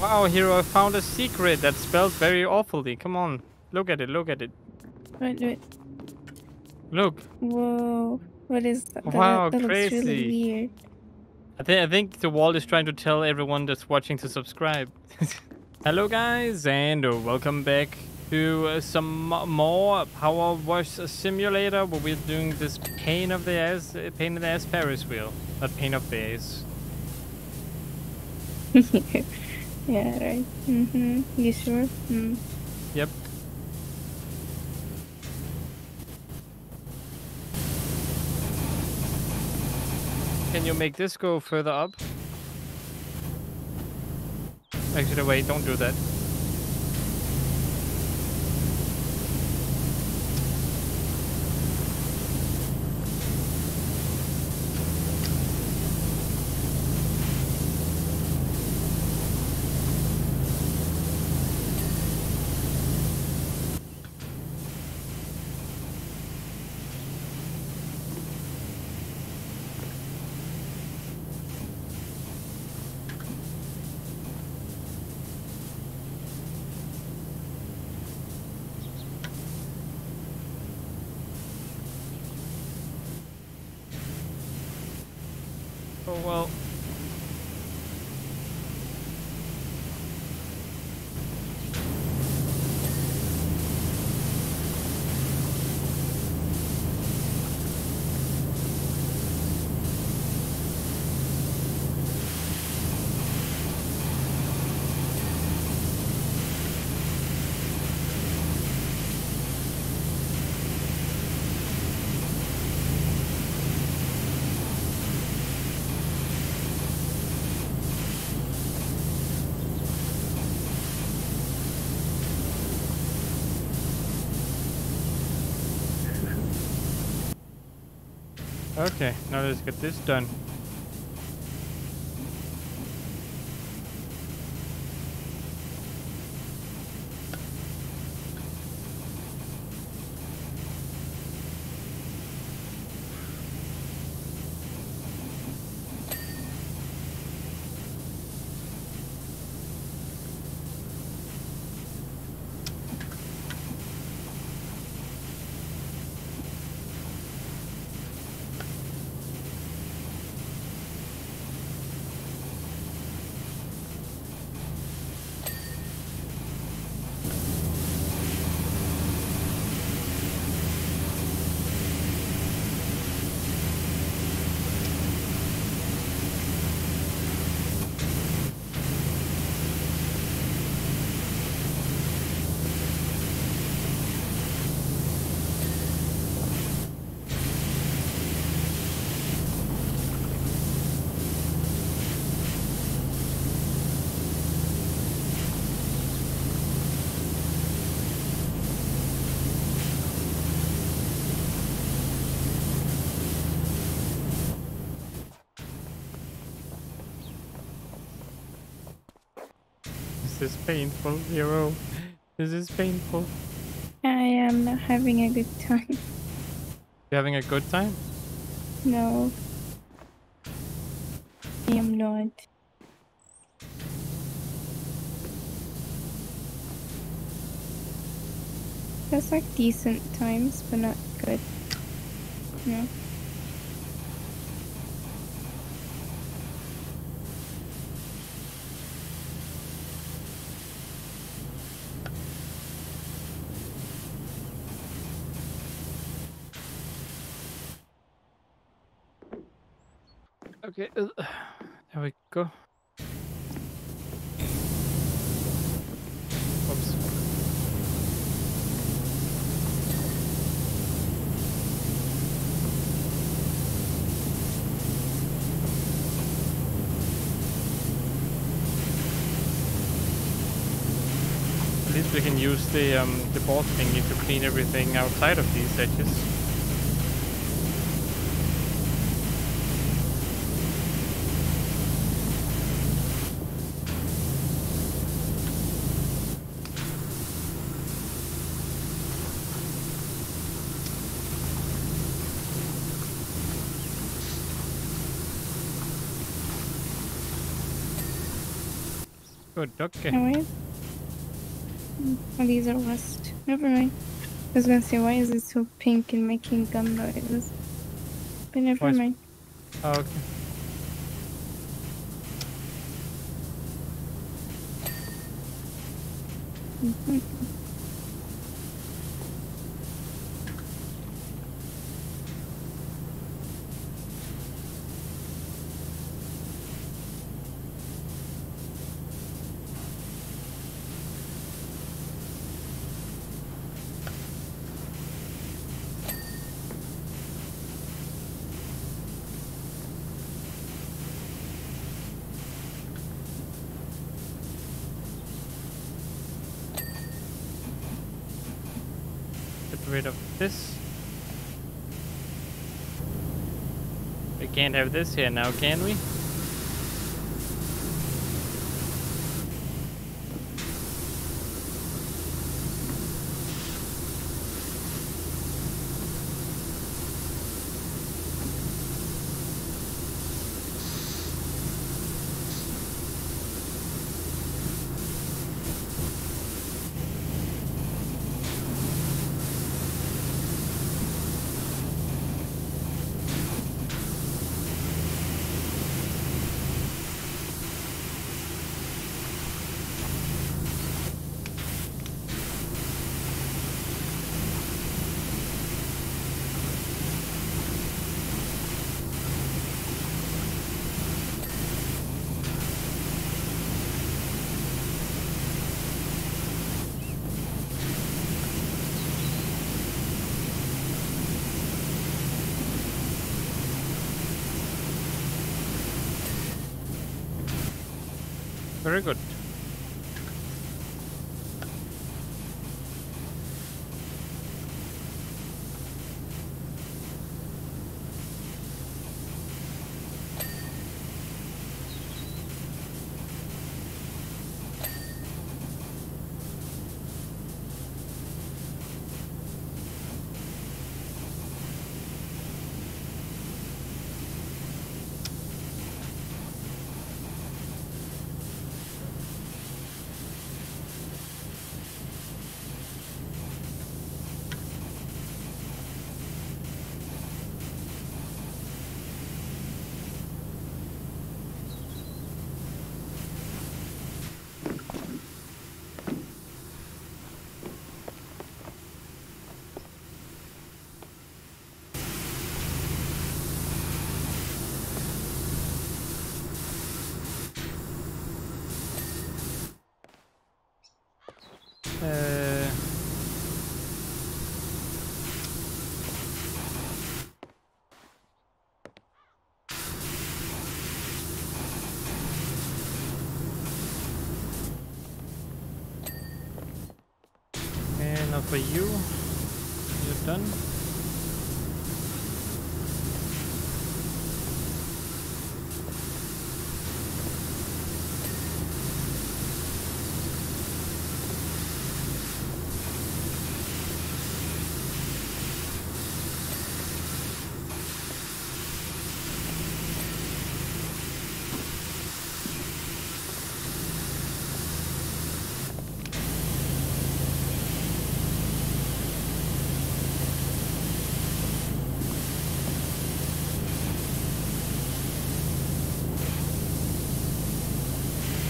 Wow, hero, I found a secret that spells very awfully. Come on. Look at it, look at it. Wait, wait. Look. Whoa. What is that? Wow, that, that crazy. looks really weird. I, th- I think the wall is trying to tell everyone that's watching to subscribe. Hello, guys, and welcome back to uh, some more Power Wash Simulator, where we're doing this pain of the ass, uh, pain in the ass Ferris wheel, not pain of the ass. yeah, right. Mm-hmm. You sure? Mm. Yep. Can you make this go further up? Actually, wait, don't do that. Well. Okay, now let's get this done. This is painful, hero. This is painful. I am not having a good time. You having a good time? No. I am not. That's like decent times, but not good. No. Okay, there we go. Oops. At least we can use the um, the board thingy to clean everything outside of these edges. Good, okay. No way. Oh, these are rust. Never mind. I was gonna say, why is it so pink and making gum noises? But never mind. Oh, okay. Mhm. Get rid of this. We can't have this here now, can we? Very good. Uh, and now for you, you're done.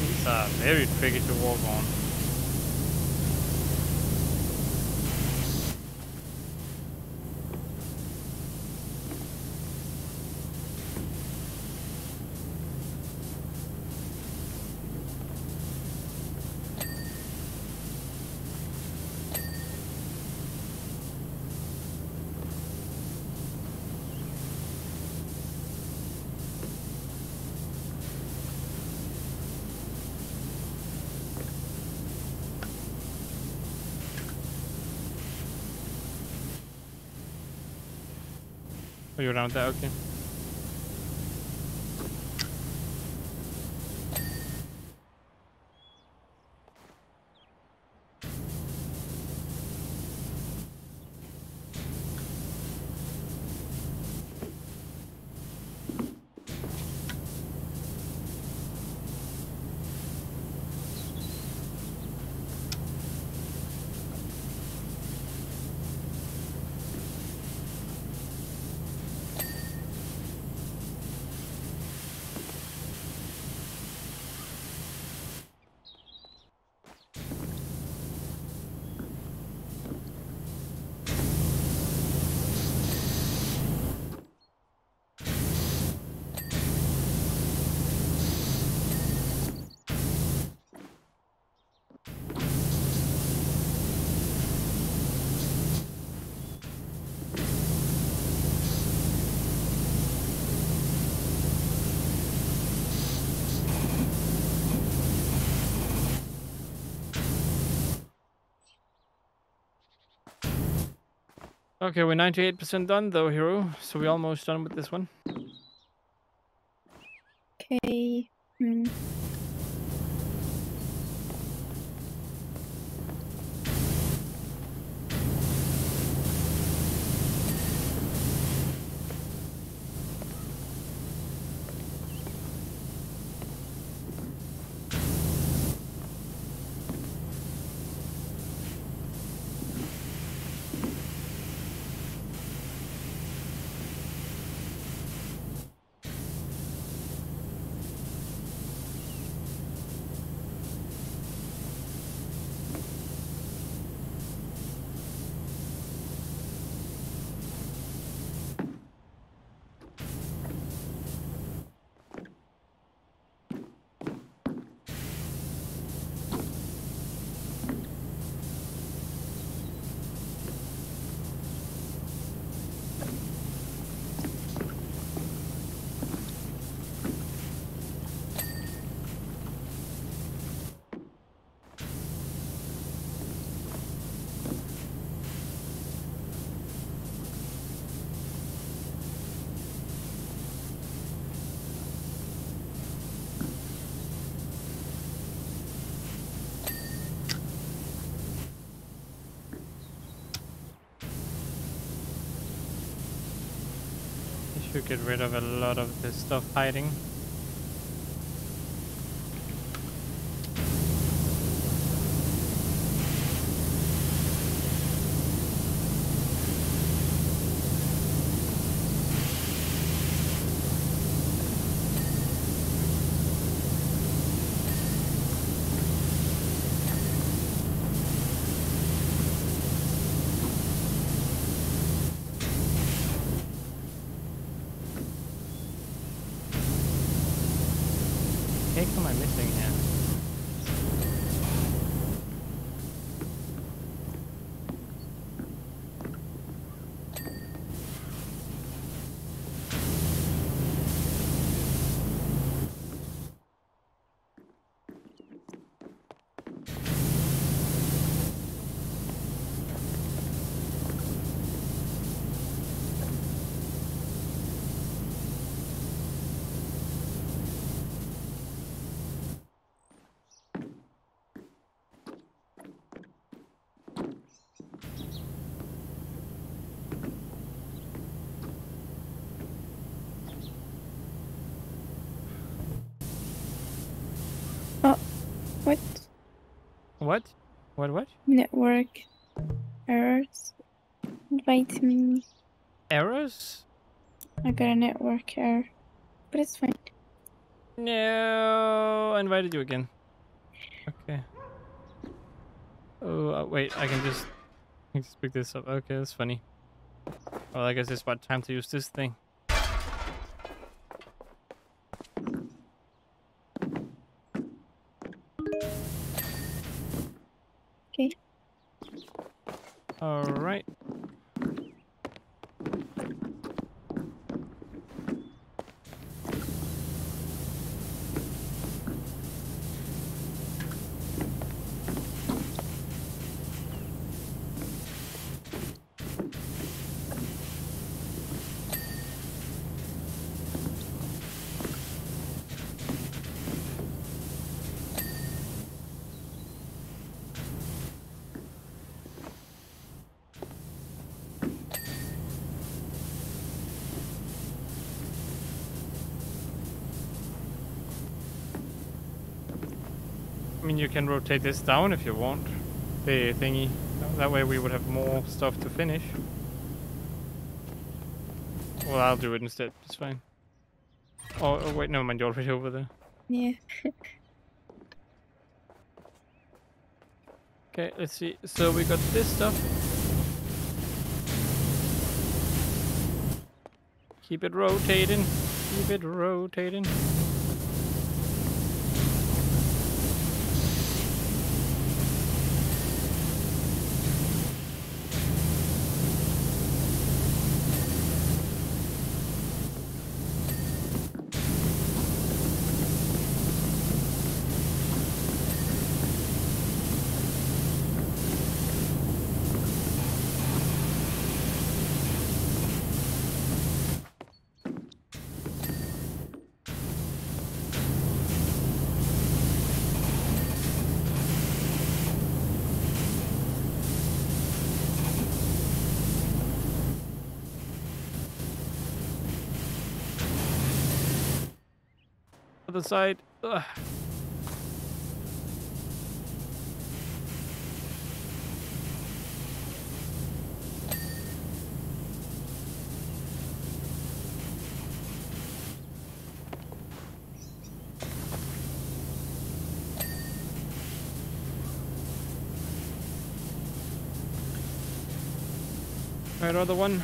These are very tricky to walk on. Oh, you're around there, okay. Okay, we're 98% done though, hero. So we're almost done with this one. Okay. Hmm. Should get rid of a lot of this stuff hiding. heck am I missing here? What? What? What? What? Network errors. Invite me. Errors? I got a network error. But it's fine. No, I invited you again. Okay. Oh, uh, wait, I can just, I can just pick this up. Okay, that's funny. Well, I guess it's about time to use this thing. Mean, you can rotate this down if you want, the thingy. That way we would have more stuff to finish. Well, I'll do it instead. It's fine. Oh, oh wait, no mind. You're already over there. Yeah. Okay, let's see. So we got this stuff. Keep it rotating. Keep it rotating. Other side. Ugh. Right, one.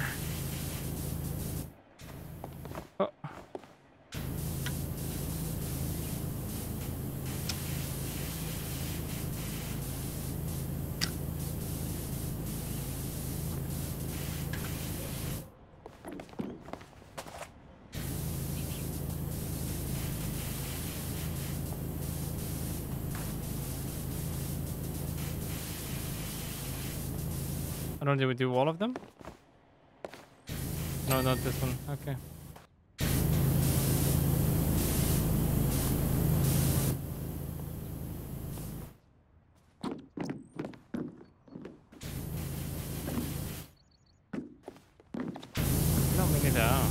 Don't think we do all of them. No, not this one. Okay. Not many there are.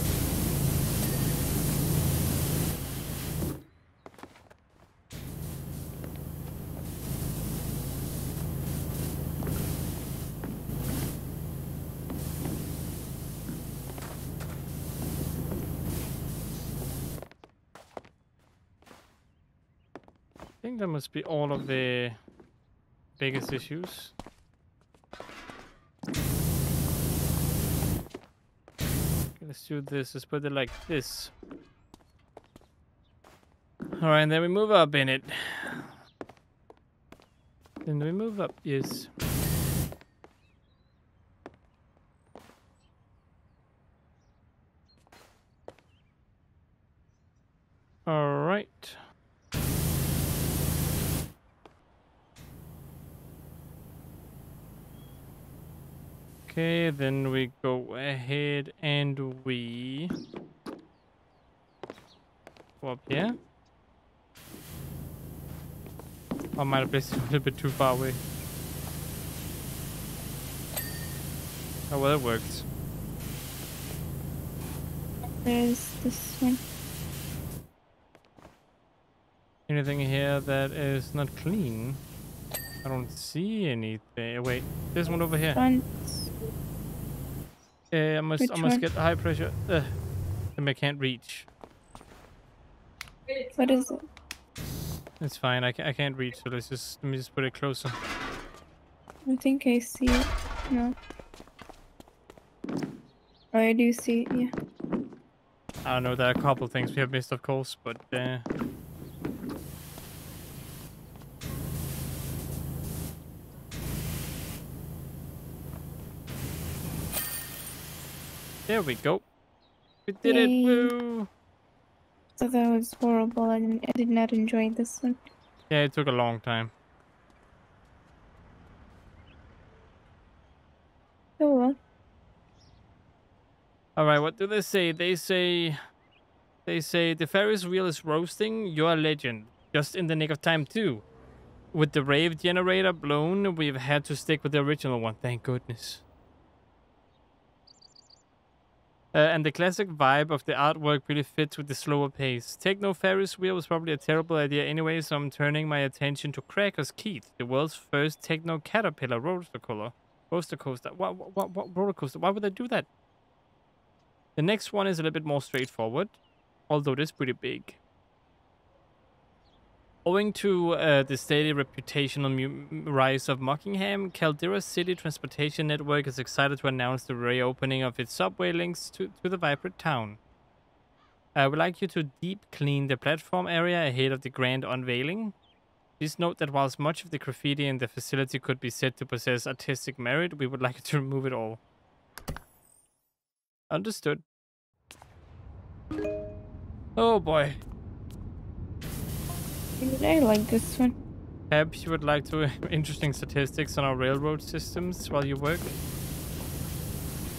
I think that must be all of the biggest issues. Okay, let's do this. Let's put it like this. All right, and then we move up in it. Then we move up. Yes. All right. Okay, then we go ahead and we go up here. I might have placed it a little bit too far away. Oh well, it works. There's this one. Anything here that is not clean? I don't see anything. Wait, there's one over here. Front. Yeah, I must, I must one? get high pressure. Ugh. Them I can't reach. What is it? It's fine. I, ca- I can't reach. So let's just let me just put it closer. I think I see it. No. Oh, I do see it, yeah. I don't know. There are a couple things we have missed, of course, but uh, there we go. We did it! Woo! So that was horrible. I, didn't, I did not enjoy this one. Yeah, it took a long time. Oh well. All right, what do they say? They say, they say the Ferris wheel is roasting. You're a legend, just in the nick of time too. With the rave generator blown, we've had to stick with the original one. Thank goodness. Uh, and the classic vibe of the artwork really fits with the slower pace. Techno Ferris wheel was probably a terrible idea anyway, so I'm turning my attention to Crackers Keith, the world's first techno caterpillar roller coaster. Roller coaster. What, what, what, roller coaster? Why would they do that? The next one is a little bit more straightforward, although it is pretty big. Owing to uh, the steady reputational rise of Muckingham, Caldera City Transportation Network is excited to announce the reopening of its subway links to, to the vibrant town. I would like you to deep clean the platform area ahead of the grand unveiling. Please note that whilst much of the graffiti in the facility could be said to possess artistic merit, we would like to remove it all. Understood. Oh boy. I like this one. Perhaps you would like to interesting statistics on our railroad systems while you work.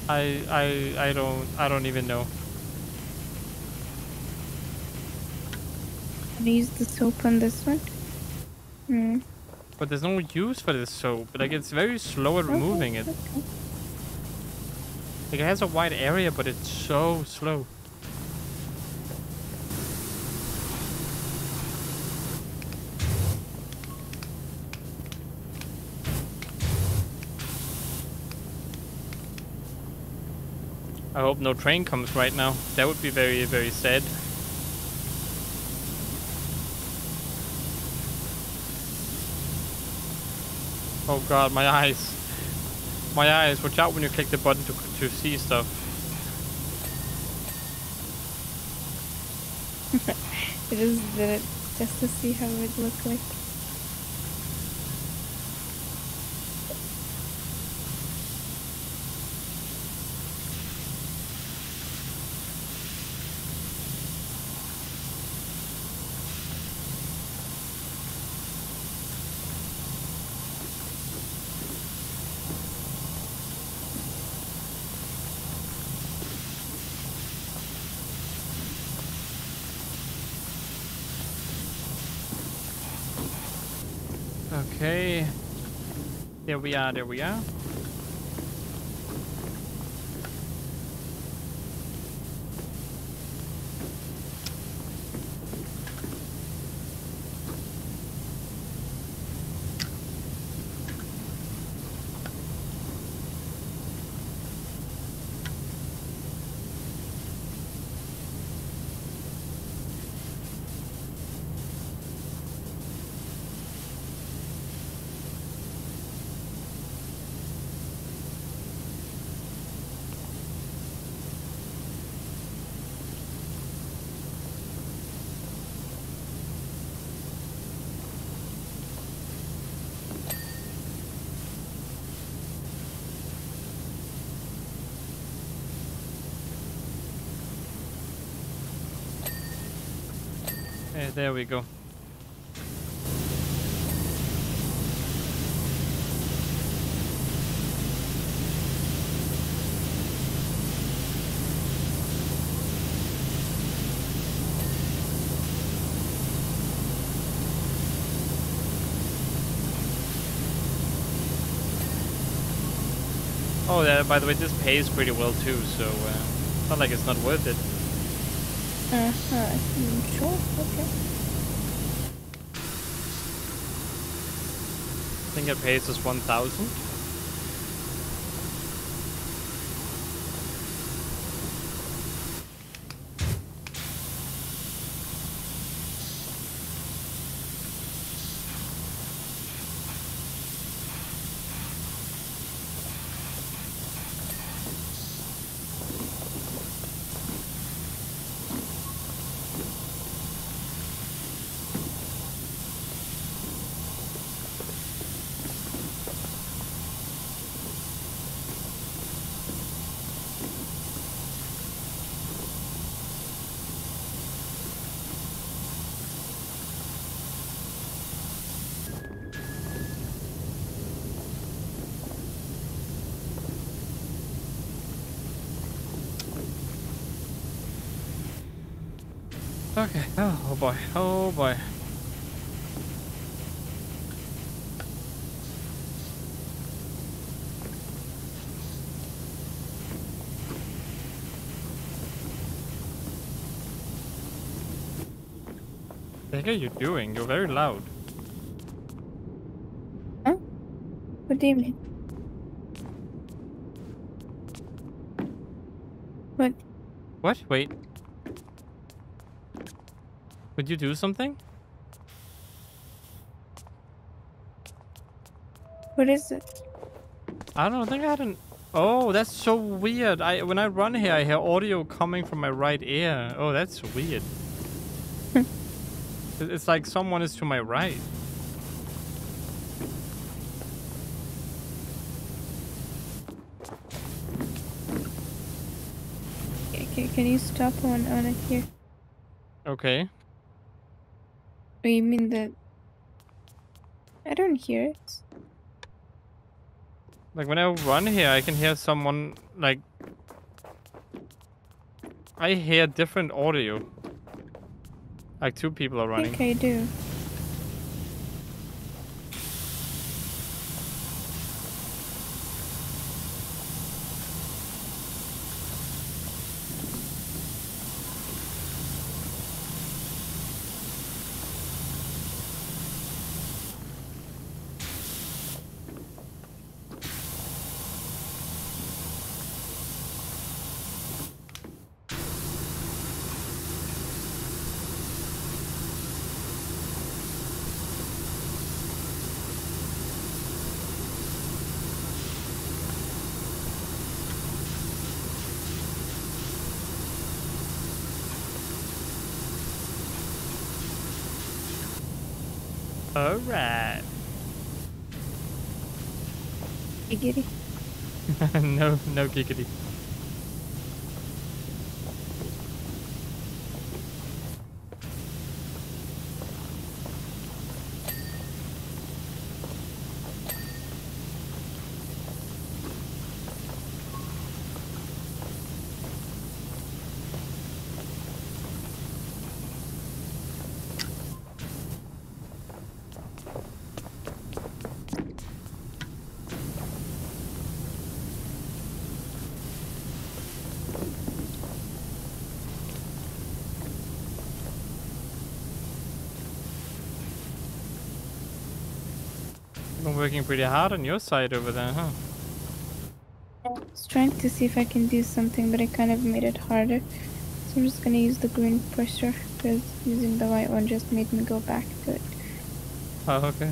I I I don't I don't even know. Can I use the soap on this one? Hmm. But there's no use for this soap. Like it's very slow at removing it. Okay. Like it has a wide area, but it's so slow. I hope no train comes right now. That would be very, very sad. Oh god, my eyes. My eyes. Watch out when you click the button to, to see stuff. I just did it just to see how it would look like. Okay. There we are, there we are. Okay, there we go. Oh, yeah, by the way, this pays pretty well too, so uh, not like it's not worth it. Uh-huh. Sure, okay. I think it pays us 1,000. Okay. Oh, oh boy. Oh boy. The heck are you doing? You're very loud. What do you mean? What? What? Wait. Would you do something? What is it? I don't think I had an. Oh, that's so weird. I when I run here, I hear audio coming from my right ear. Oh, that's weird. Hmm. It's like someone is to my right. Okay, can you stop on on it here? Okay. Oh, you mean that? I don't hear it. Like when I run here, I can hear someone like. I hear different audio. Like two people are I running. think I do. All right. Giggity. no, no giggity. Been working pretty hard on your side over there, huh? I was trying to see if I can do something, but I kind of made it harder. So I'm just gonna use the green pressure because using the white one just made me go back to it. Oh, okay.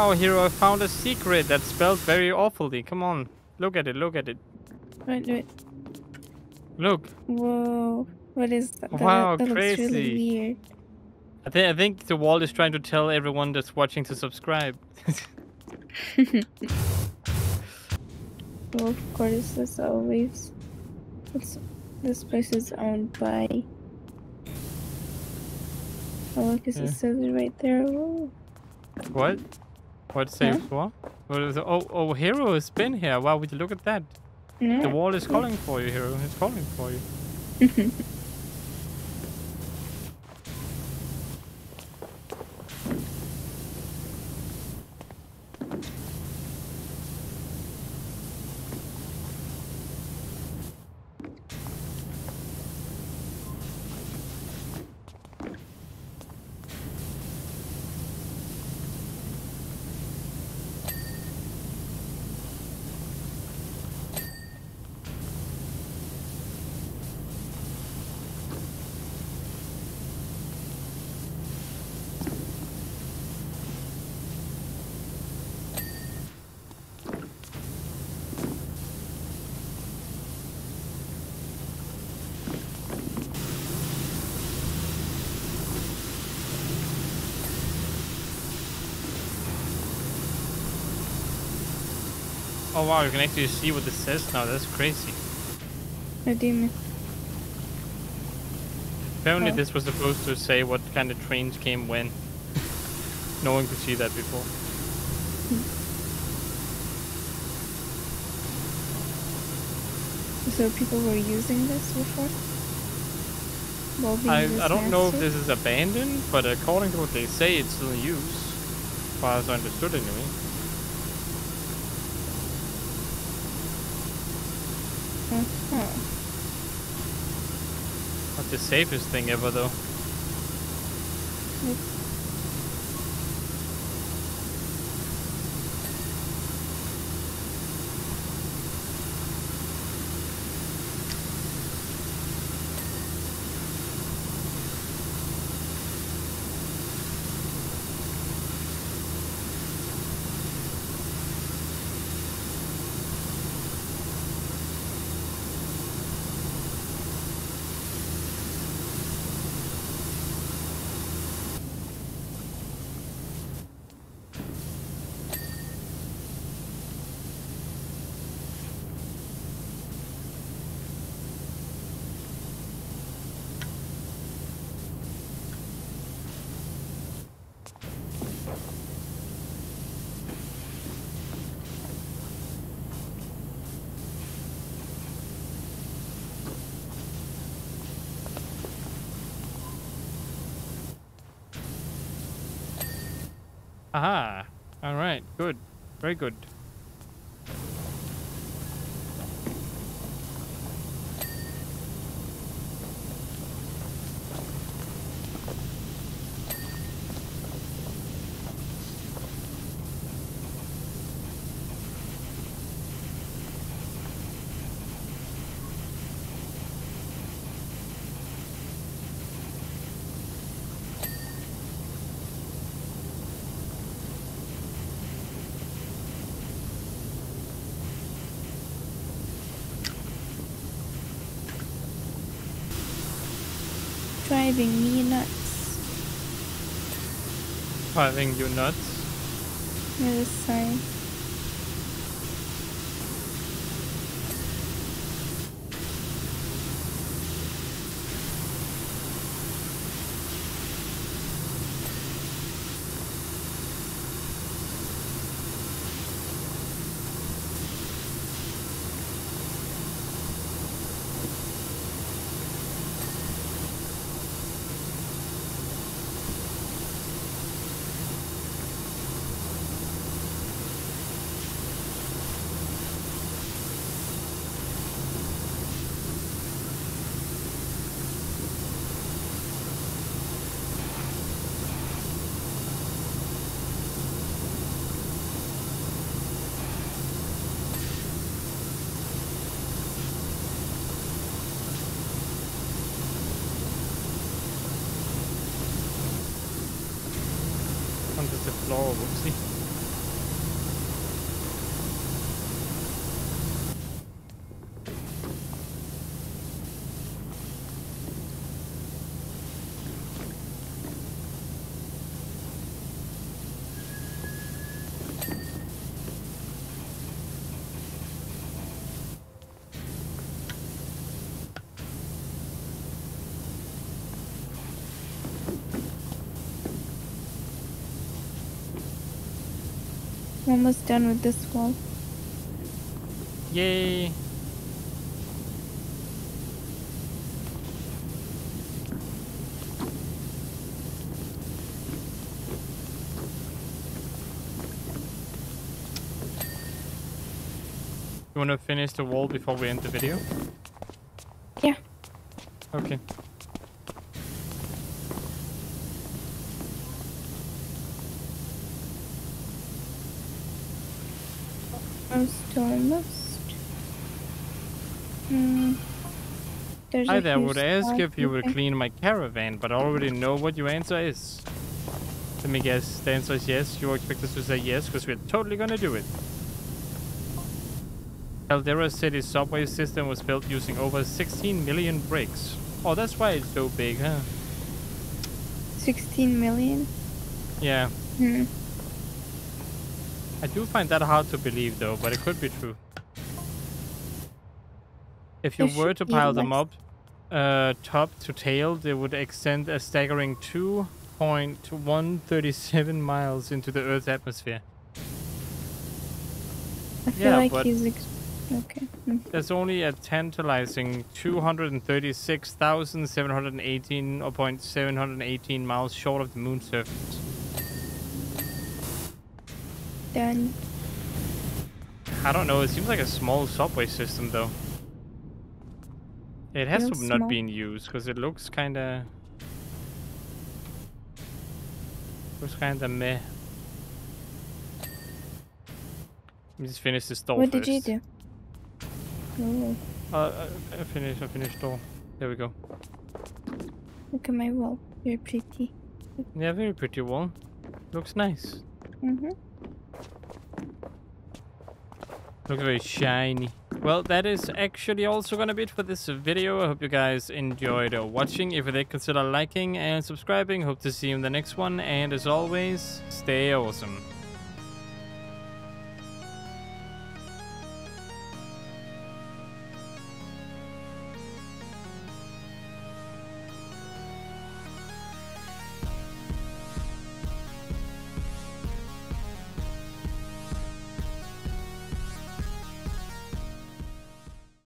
Wow, hero, I found a secret that's spelled very awfully. Come on, look at it, look at it. Wait, wait. Look. Whoa. What is that? That- Wow, that, looks crazy. really weird. I think I think the wall is trying to tell everyone that's watching to subscribe. Well, of course, as always. It's, this place is owned by. Oh, look, it Yeah. says hmm. it right there. Whoa. what? What say Huh? what? Is it? Oh, oh, hero has been here. Wow, would you look at that? The hmm? wall is calling for you, hero. It's calling for you. Mm-hmm. Oh wow, you can actually see what this says now. That's crazy. A demon. Apparently, Oh. this was supposed to say what kind of trains came when. no one could see that before. So people were using this before? I, I don't know if this is abandoned, but according to what they say, it's still in use. As far as I understood, anyway. Uh-huh. Not the safest thing ever, though. Aha. All right. Good. Very good. Driving me nuts. Driving you nuts. Yeah, the sign. Onto the whoopsie. Almost done with this wall. Yay! You want to finish the wall before we end the video? Yeah. Okay. Almost. Hmm. Hi there, I would ask if you would clean my caravan, but I already know what your answer is. Let me guess, the answer is yes. You expect us to say yes, because we're totally gonna do it. Caldera City's subway system was built using over 16 million bricks. Oh, that's why it's so big, huh? 16 million? Yeah, Hmm. I do find that hard to believe though, but it could be true. If you were to pile them up, uh, top to tail, they would extend a staggering 2.137 miles into the Earth's atmosphere. I feel Yeah, like but- he's. Okay. Hmm. That's only a tantalizing 236,718 or point 718 miles short of the moon's surface. Done. I don't know, it seems like a small subway system though. It has to not small. been used because it looks kind of looks kind of meh. Let me just finish this door what first. did you do? Oh, Uh, uh, I finished. I finished door. There we go. look at my wall. Very pretty. Yeah, very pretty wall. Looks nice. Mm-hmm. Looks very shiny. Well, that is actually also gonna be it for this video. I hope you guys enjoyed uh, watching. If you did, consider liking and subscribing. Hope to see you in the next one. And as always, stay awesome.